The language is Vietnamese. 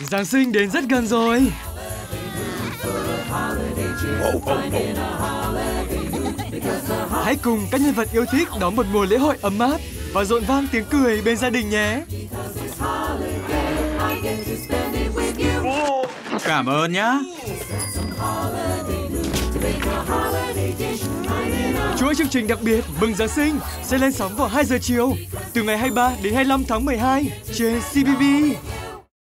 Giáng sinh đến rất gần rồi. Hãy cùng các nhân vật yêu thích đón một mùa lễ hội ấm áp và rộn vang tiếng cười bên gia đình nhé. Cảm ơn nhá. Chuỗi chương trình đặc biệt mừng Giáng sinh sẽ lên sóng vào 2 giờ chiều từ ngày 23 đến 25 tháng 12 trên CBB.